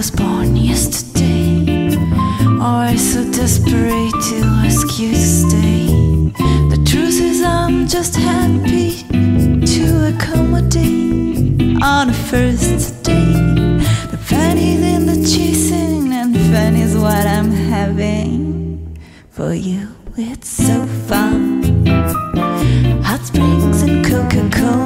was born yesterday. I'm so desperate to ask you to stay. The truth is, I'm just happy to accommodate on a first date. The pennies in the chasing, and fun is what I'm having. For you, it's so fun. Hot springs and Coca Cola.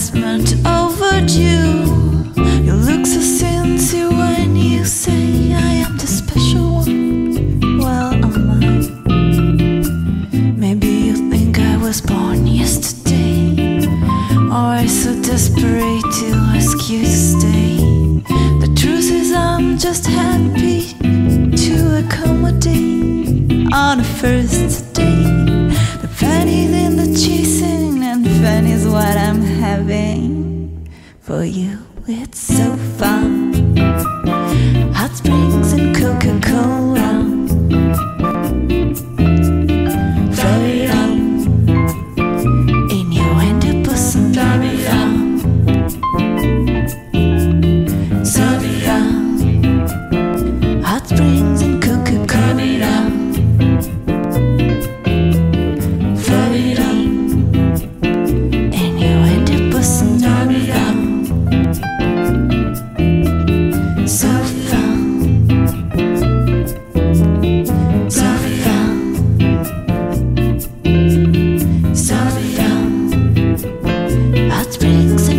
investment overdue. You look so sincere when you say I am the special one. Well, am I? Maybe you think I was born yesterday, or I'm so desperate to ask you to stay. The truth is, I'm just happy to accommodate on a first date. The pennies in the chasing, and pennies what I having for you. It's so fun. Hot springs and Coca Cola. springs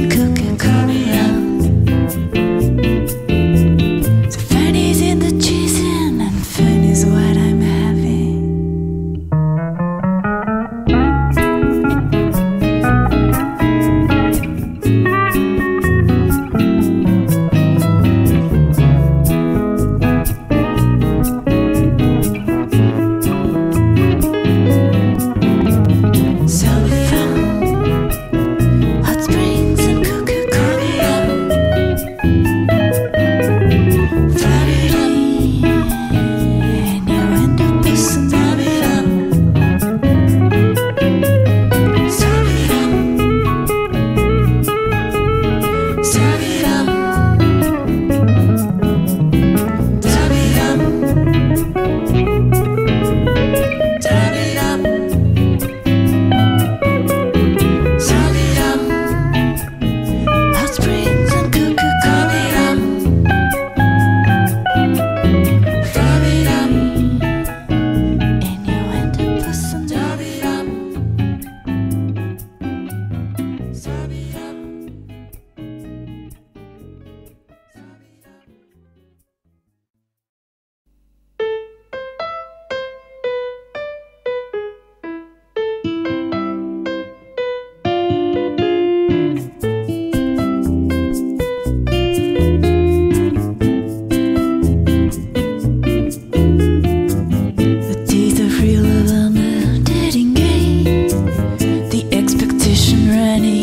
many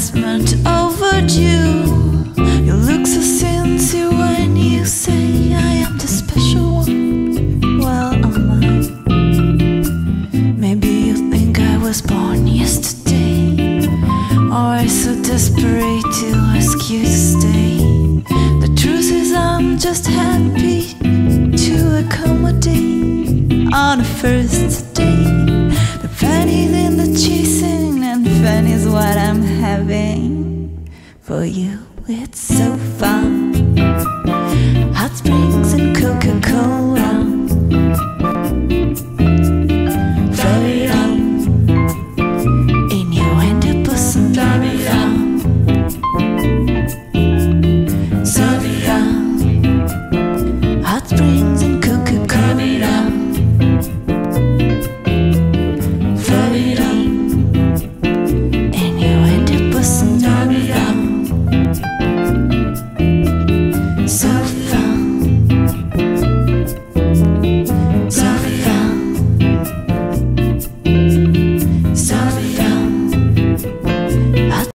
investment overdue. You look so sincere when you say I am the special one. Well, am I? Maybe you think I was born yesterday, or I so desperate. for you.